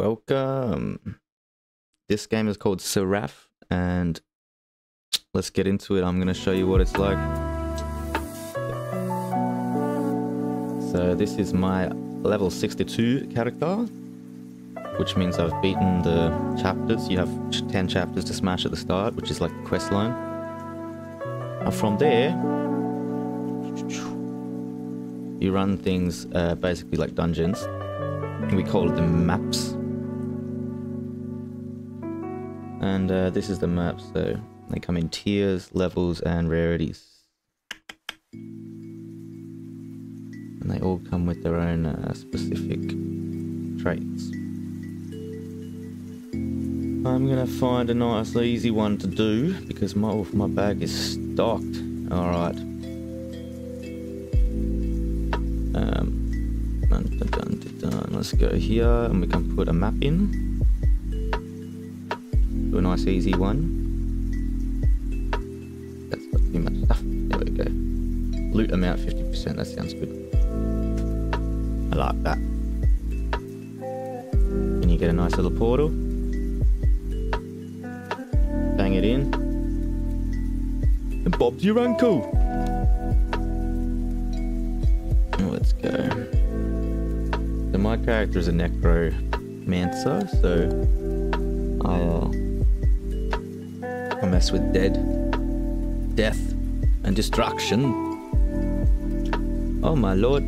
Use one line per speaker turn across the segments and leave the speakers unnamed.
welcome. This game is called Seraph, and let's get into it. I'm going to show you what it's like. So this is my level 62 character, which means I've beaten the chapters. You have 10 chapters to smash at the start, which is like the quest line. And from there, you run things uh, basically like dungeons. We call them maps. And uh, this is the map, so they come in tiers, levels, and rarities. And they all come with their own uh, specific traits. I'm gonna find a nice easy one to do because my my bag is stocked. All right. Um, dun, dun, dun. Let's go here and we can put a map in. Do a nice easy one. That's not too much stuff. There we go. Loot amount 50%. That sounds good. I like that. And you get a nice little portal. Bang it in. And Bob's your uncle. Let's go. So my character is a necromancer, so I uh, with dead, death, and destruction. Oh my lord!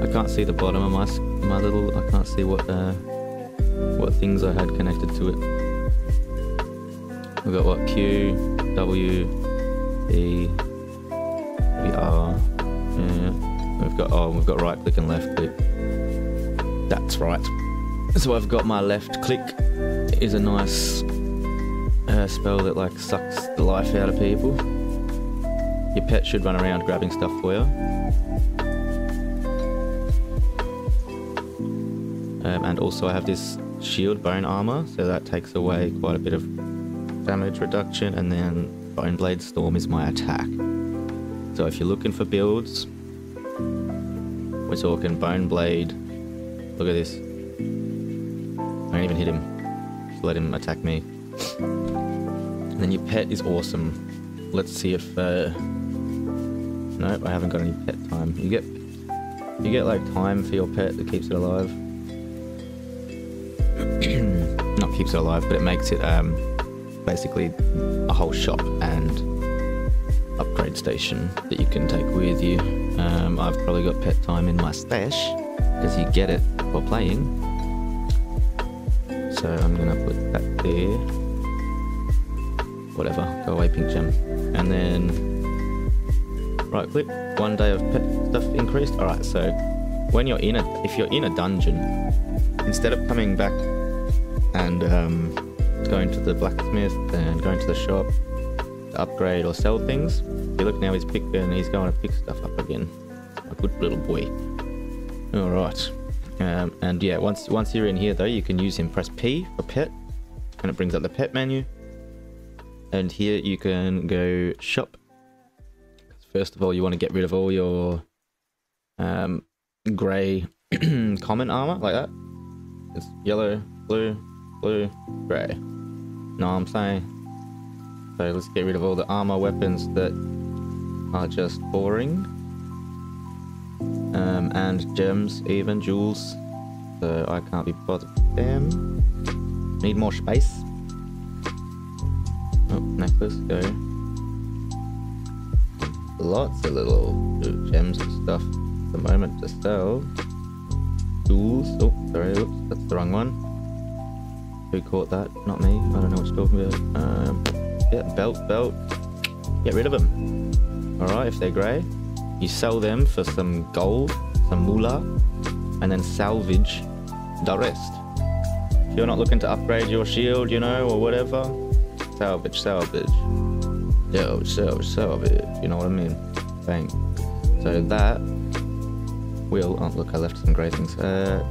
I can't see the bottom of my my little. I can't see what uh, what things I had connected to it. We've got what Q, W, E, W R. Yeah. We've got oh, we've got right click and left click. That's right. So I've got my left click is a nice uh, spell that like sucks the life out of people. Your pet should run around grabbing stuff for you. Um, and also I have this shield bone armor, so that takes away quite a bit of damage reduction, and then bone blade storm is my attack. So if you're looking for builds, we're talking bone blade. Look at this. I don't even hit him. Let him attack me. And then your pet is awesome. Let's see if uh Nope, I haven't got any pet time. You get you get like time for your pet that keeps it alive. Not keeps it alive, but it makes it um basically a whole shop and upgrade station that you can take with you. Um, I've probably got pet time in my stash because you get it for playing. So I'm gonna put that there. Whatever, go away pink gem. And then right click, one day of pet stuff increased. Alright, so when you're in a if you're in a dungeon, instead of coming back and um, going to the blacksmith and going to the shop to upgrade or sell things, you look now he's picking and he's going to pick stuff up again. A good little boy. Alright. Um, and yeah, once once you're in here though, you can use him. Press P for pet, and it brings up the pet menu. And here you can go shop. First of all, you want to get rid of all your um, grey common armor like that. It's yellow, blue, blue, grey. Know what I'm saying? So let's get rid of all the armor weapons that are just boring. Um, and gems, even jewels. So I can't be bothered with them. Need more space. Oh, necklace, go. Lots of little gems and stuff at the moment to sell. Jewels. Oh, sorry, oops, that's the wrong one. Who caught that? Not me. I don't know what you're talking about. Um, yeah, belt, belt. Get rid of them. Alright, if they're grey. You sell them for some gold, some moolah, and then salvage the rest. If you're not looking to upgrade your shield, you know, or whatever, salvage, salvage. Yo, salvage, salvage. You know what I mean? Bang. So that will. Oh, look, I left some grey things. Uh,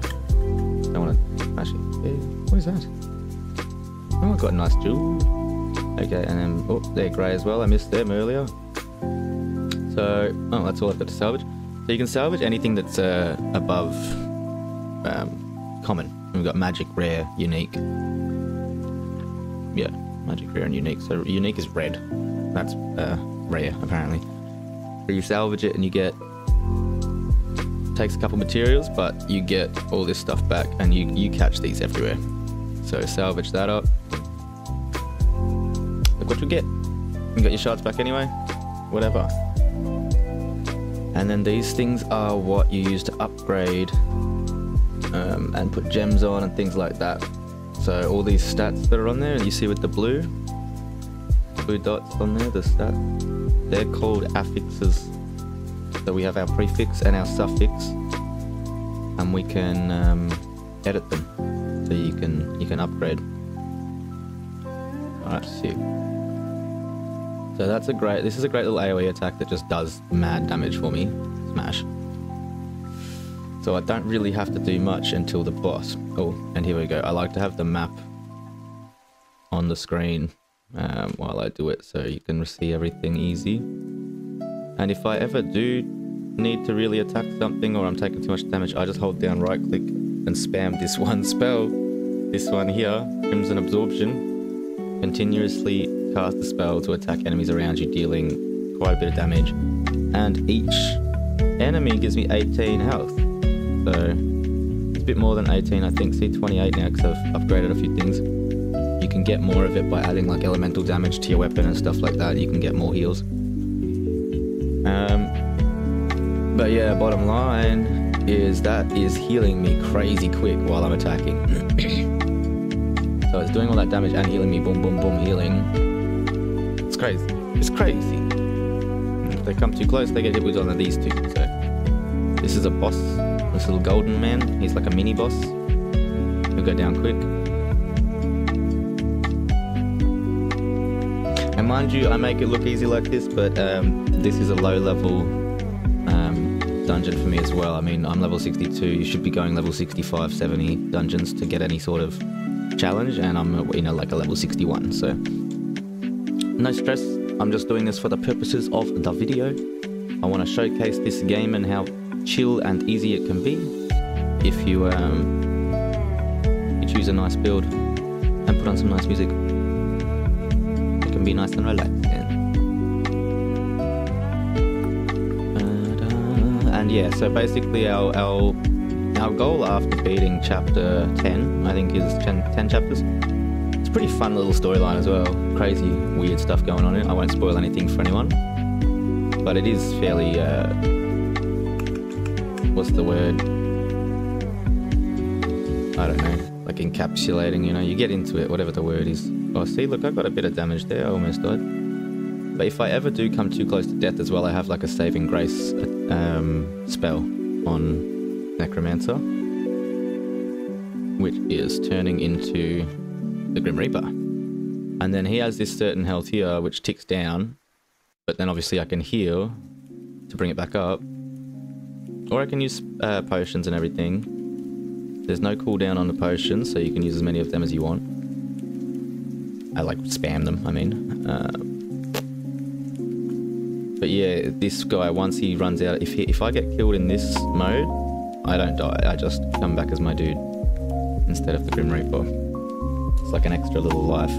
I want to actually. What is that? Oh, I got a nice jewel. Okay, and then oh, they're grey as well. I missed them earlier. So, oh, that's all I've got to salvage. So you can salvage anything that's uh, above um, common. We've got magic, rare, unique. Yeah, magic, rare, and unique. So unique is red. That's uh, rare, apparently. You salvage it and you get takes a couple materials, but you get all this stuff back, and you you catch these everywhere. So salvage that up. Look what you get. You got your shards back anyway. Whatever. And then these things are what you use to upgrade um, and put gems on and things like that. So all these stats that are on there, you see with the blue, blue dots on there, the stat, they're called affixes. So we have our prefix and our suffix, and we can um, edit them. So you can you can upgrade. Alright, sick. So that's a great, this is a great little AoE attack that just does mad damage for me. Smash. So I don't really have to do much until the boss. Oh, and here we go. I like to have the map on the screen um, while I do it so you can see everything easy. And if I ever do need to really attack something or I'm taking too much damage, I just hold down right click and spam this one spell. This one here, Crimson Absorption. Continuously cast the spell to attack enemies around you, dealing quite a bit of damage. And each enemy gives me 18 health. So it's a bit more than 18, I think. See 28 now because I've upgraded a few things. You can get more of it by adding like elemental damage to your weapon and stuff like that. You can get more heals. Um, but yeah, bottom line is that is healing me crazy quick while I'm attacking. so it's doing all that damage and healing me, boom, boom, boom, healing. It's crazy. It's crazy. If they come too close, they get hit with one of these two. So this is a boss. This little golden man. He's like a mini boss. He'll go down quick. And mind you, I make it look easy like this, but um, this is a low level um, dungeon for me as well. I mean, I'm level 62. You should be going level 65, 70 dungeons to get any sort of challenge, and I'm you know like a level 61. So no stress, I'm just doing this for the purposes of the video. I want to showcase this game and how chill and easy it can be if you, um, you choose a nice build and put on some nice music. It can be nice and relaxed. And yeah, so basically our, our, our goal after beating chapter 10, I think is 10, 10 chapters, It's a pretty fun little storyline as well. Crazy, weird stuff going on in it. I won't spoil anything for anyone. But it is fairly, uh, what's the word? I don't know, like encapsulating, you know, you get into it, whatever the word is. Oh, see, look, I got a bit of damage there, I almost died. But if I ever do come too close to death as well, I have like a saving grace um, spell on Necromancer, which is turning into the Grim Reaper. And then he has this certain health here, which ticks down. But then obviously I can heal to bring it back up. Or I can use uh, potions and everything. There's no cooldown on the potions, so you can use as many of them as you want. I like spam them, I mean. Uh, but yeah, this guy, once he runs out, if, he, if I get killed in this mode, I don't die. I just come back as my dude instead of the Grim Reaper. It's like an extra little life.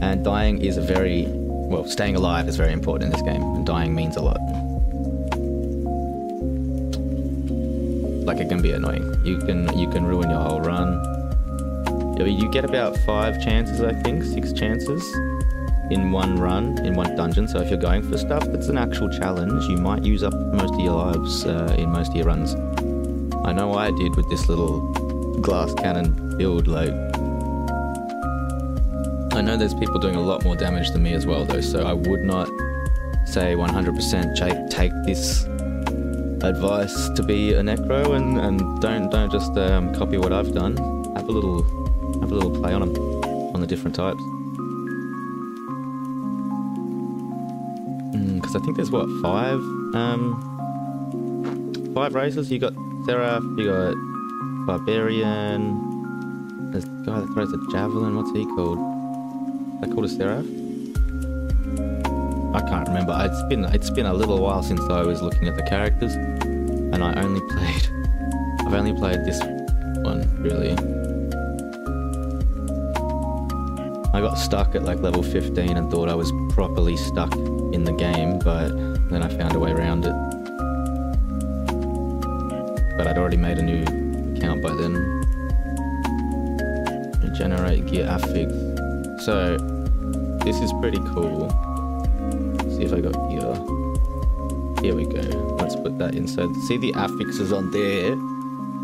And dying is a very, well, staying alive is very important in this game, and dying means a lot. Like it can be annoying. You can you can ruin your whole run. You get about five chances, I think, six chances in one run, in one dungeon. So if you're going for stuff that's an actual challenge, you might use up most of your lives uh, in most of your runs. I know I did with this little glass cannon build, like I know there's people doing a lot more damage than me as well though, so I would not say 100% take this advice to be a necro and, and don't don't just um, copy what I've done. Have a little have a little play on them on the different types. Because mm, I think there's what five um, five races. You got Seraph, you got Barbarian. There's a guy that throws a javelin. What's he called? that called a Seraph? I can't remember. It's been it's been a little while since I was looking at the characters, and I only played. I've only played this one, really. I got stuck at like level 15 and thought I was properly stuck in the game, but then I found a way around it. But I'd already made a new account by then. Generate gear affix. So, this is pretty cool. See if I got here. Here we go. Let's put that inside. See the affixes on there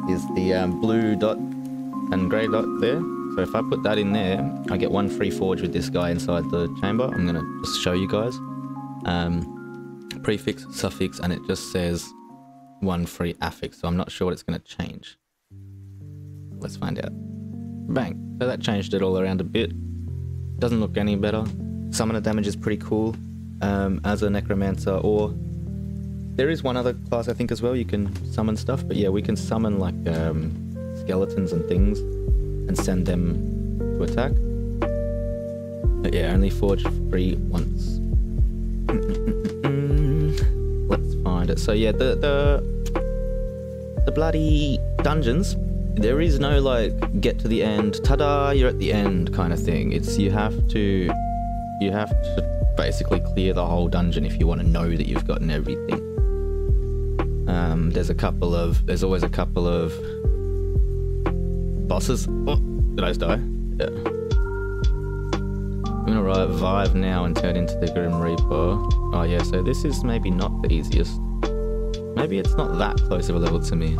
is the um, blue dot and grey dot there. So if I put that in there, I get one free forge with this guy inside the chamber. I'm gonna just show you guys. Um, prefix, suffix, and it just says one free affix. So I'm not sure what it's gonna change. Let's find out. Bang. So that changed it all around a bit. Doesn't look any better. Summoner damage is pretty cool um, as a necromancer or there is one other class I think as well. You can summon stuff but yeah we can summon like um, skeletons and things and send them to attack. But yeah only forge free once. Let's find it. So yeah the the the bloody dungeons there is no like get to the end ta-da you're at the end kind of thing. It's you have to you have to basically clear the whole dungeon if you want to know that you've gotten everything. Um, there's a couple of there's always a couple of bosses. Oh, did I just die? Yeah. I'm gonna revive now and turn into the Grim Reaper. Oh yeah so this is maybe not the easiest. Maybe it's not that close of a level to me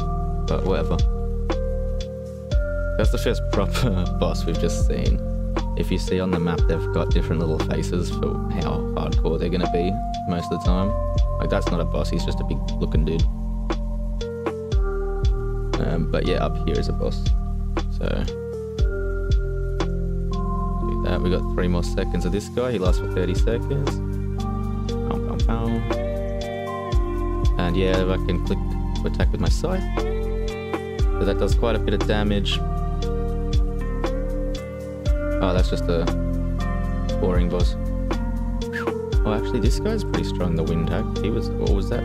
but whatever. That's the first proper boss we've just seen. If you see on the map, they've got different little faces for how hardcore they're going to be most of the time. Like, that's not a boss, he's just a big looking dude. Um, but yeah, up here is a boss. So, do that. We got three more seconds of this guy. He lasts for 30 seconds. And yeah, I can click to attack with my scythe. So that does quite a bit of damage. Oh, that's just a boring boss. Oh, actually, this guy's pretty strong, the wind hack. He was... What was that?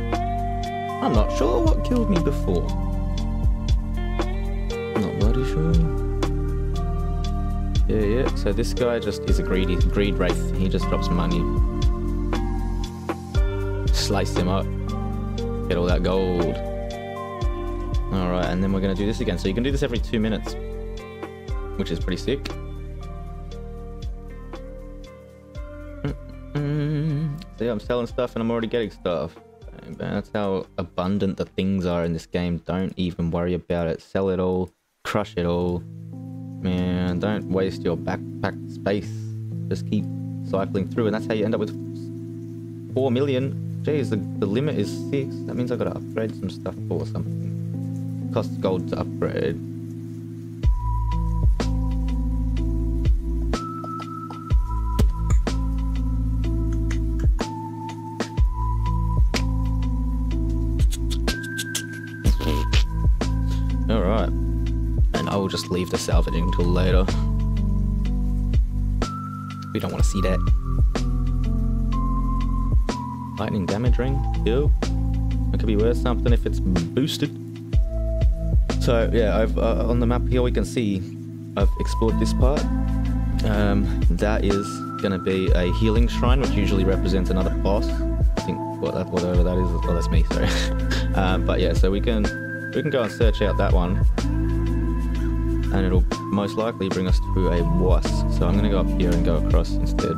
I'm not sure what killed me before. Not bloody sure. Yeah, yeah. So this guy just is a greedy greed wraith. He just drops money. Slice him up. Get all that gold. Alright, and then we're going to do this again. So you can do this every two minutes. Which is pretty sick. See, I'm selling stuff and I'm already getting stuff. That's how abundant the things are in this game. Don't even worry about it. Sell it all. Crush it all. Man, don't waste your backpack space. Just keep cycling through and that's how you end up with 4 million. Jeez, the, the limit is 6. That means i got to upgrade some stuff or something. Costs gold to upgrade. The salvaging until later. We don't want to see that. Lightning damage ring? Ew. It could be worth something if it's boosted. So yeah, I've uh, on the map here we can see I've explored this part. Um, that is going to be a healing shrine, which usually represents another boss. I think what that, whatever that is. Oh, that's me. Sorry. um, but yeah, so we can we can go and search out that one and it'll most likely bring us to a boss. So I'm going to go up here and go across instead.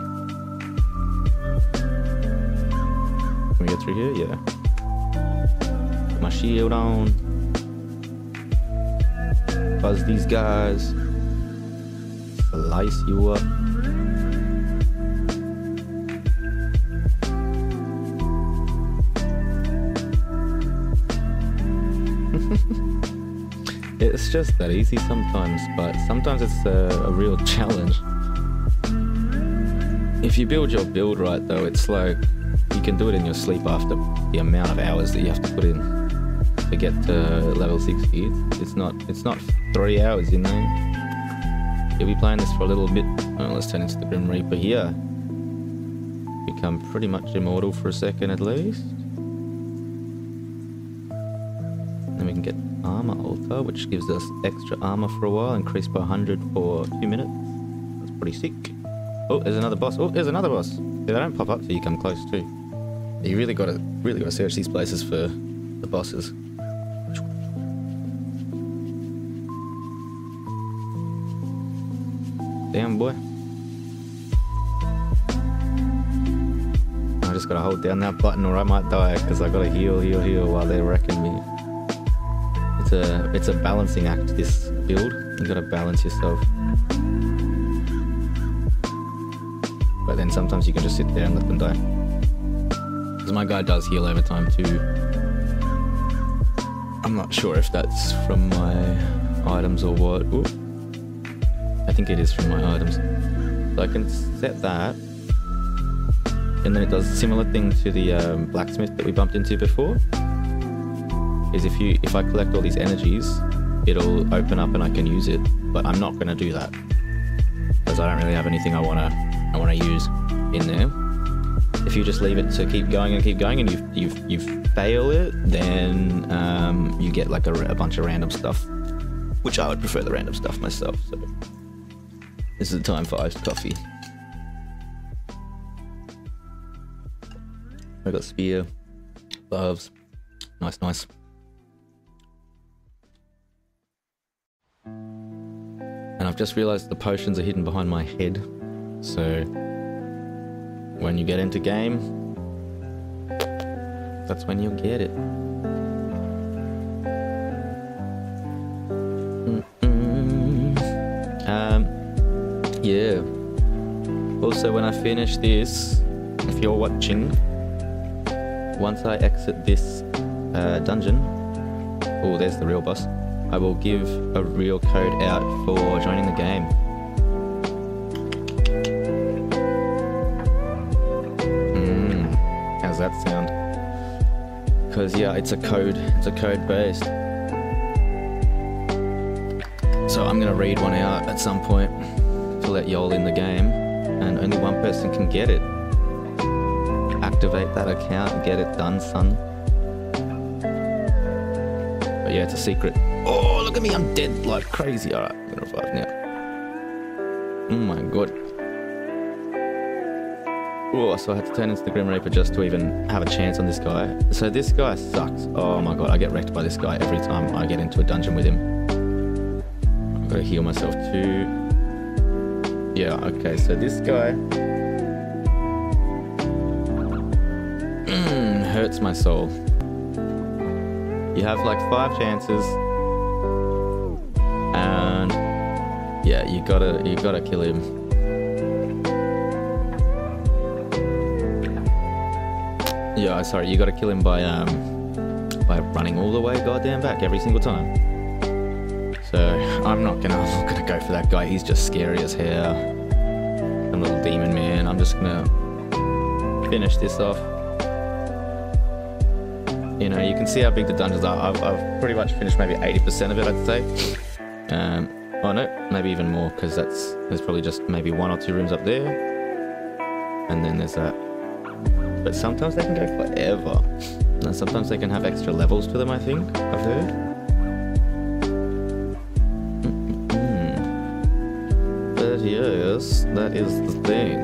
Can we get through here? Yeah. Put my shield on. Buzz these guys. Slice you up. Just that easy sometimes, but sometimes it's a, a real challenge. If you build your build right though, it's like you can do it in your sleep after the amount of hours that you have to put in to get to level 60. It's, not it's not three hours, you know. You'll be playing this for a little bit. Well, let's turn into the Grim Reaper here. Become pretty much immortal for a second at least. Armor altar, which gives us extra armor for a while, increased by 100 for two minutes. That's pretty sick. Oh, there's another boss. Oh, there's another boss. They don't pop up till you come close too. You really gotta, really gotta search these places for the bosses. Damn boy. I just gotta hold down that button or I might die because I gotta heal, heal, heal while they're wrecking me. It's a it's a balancing act this build. You gotta balance yourself. But then sometimes you can just sit there and let them die. Because my guy does heal over time too. I'm not sure if that's from my items or what. Ooh. I think it is from my items. So I can set that. And then it does a similar thing to the um, blacksmith that we bumped into before. Is if you if I collect all these energies, it'll open up and I can use it. But I'm not gonna do that. Because I don't really have anything I wanna I wanna use in there. If you just leave it to keep going and keep going and you you you fail it, then um, you get like a, a bunch of random stuff. Which I would prefer the random stuff myself. So this is the time for iced coffee. I got spear, gloves. Nice, nice. And I've just realized the potions are hidden behind my head. So when you get into game, that's when you'll get it. Um, yeah. Also, when I finish this, if you're watching, once I exit this uh, dungeon, oh, there's the real boss, I will give a real code out for joining the game. Mm, how's that sound? Because yeah, it's a code, it's a code based. So I'm gonna read one out at some point to let y'all in the game, and only one person can get it. Activate that account get it done, son. But yeah, it's a secret. Oh, look at me, I'm dead like crazy. Alright, I'm gonna revive now. Oh my god. Oh, so I had to turn into the Grim Reaper just to even have a chance on this guy. So this guy sucks. Oh my god, I get wrecked by this guy every time I get into a dungeon with him. I've got to heal myself too. Yeah, okay, so this guy... Mm, hurts my soul. You have like five chances. Yeah, you gotta, you gotta kill him. Yeah, sorry, you gotta kill him by, um... By running all the way goddamn back every single time. So I'm not gonna I'm not gonna go for that guy. He's just scary as hell. Some little demon man. I'm just gonna finish this off. You know, you can see how big the dungeons are. I've, I've pretty much finished maybe 80% of it, I'd say. Um, oh no, maybe even more because that's there's probably just maybe one or two rooms up there, and then there's that. But sometimes they can go forever. And sometimes they can have extra levels to them. I think I've heard. But yes, that is the thing.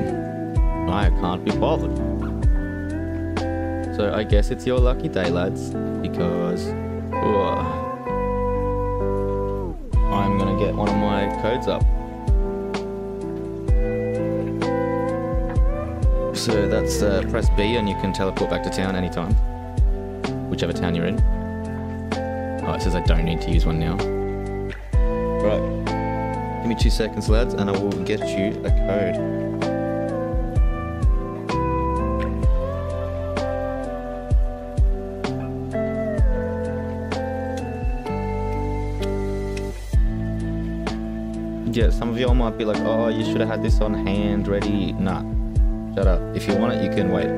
I can't be bothered. So I guess it's your lucky day, lads, because uh, I'm gonna get one of my codes up. So that's uh, press B and you can teleport back to town anytime, whichever town you're in. Oh, it says I don't need to use one now. Right. Give me two seconds, lads, and I will get you a code. Yeah, some of y'all might be like, oh, you should have had this on hand, ready. Nah, shut up. If you want it, you can wait.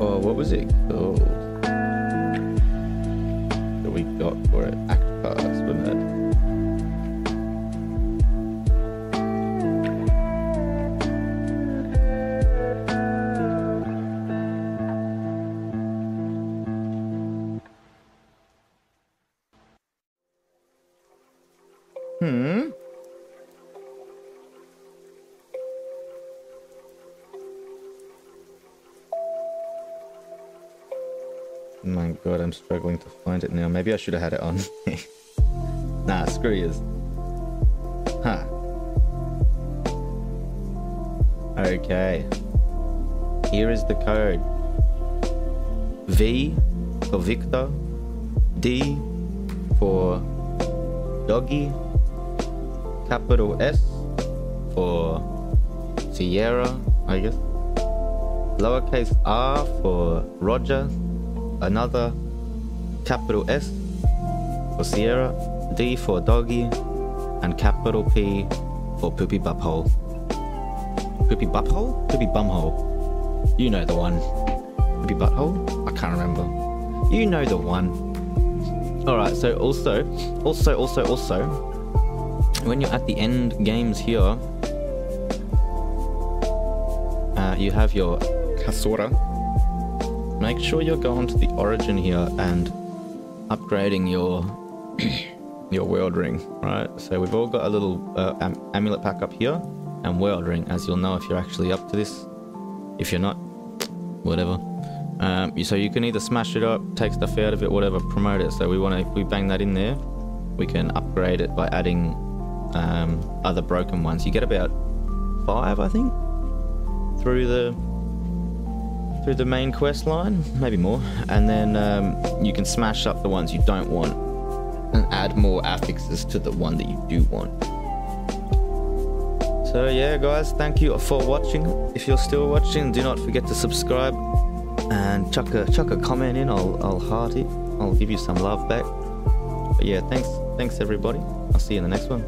Oh, what was it called? Hmm? My god, I'm struggling to find it now. Maybe I should have had it on. nah, screw yous. Huh. Okay. Here is the code. V for Victor. D for Doggy. Capital S for Sierra, I guess. Lowercase r for Roger another capital S for Sierra, D for doggy, and capital P for poopy butthole. Poopy butthole? Poopy bumhole. You know the one. Poopy butthole? I can't remember. You know the one. Alright, so also, also, also, also, when you're at the end games here, uh, you have your Kasora make sure you're going to the origin here and upgrading your your world ring, right? So we've all got a little uh, am amulet pack up here and world ring, as you'll know if you're actually up to this. If you're not, whatever. Um, so you can either smash it up, take stuff out of it, whatever, promote it. So we want to, we bang that in there, we can upgrade it by adding um, other broken ones. You get about five, I think, through the through the main quest line, maybe more, and then um, you can smash up the ones you don't want and add more affixes to the one that you do want. So yeah, guys, thank you for watching. If you're still watching, do not forget to subscribe and chuck a chuck a comment in. I'll I'll heart it. I'll give you some love back. But yeah, thanks thanks everybody. I'll see you in the next one.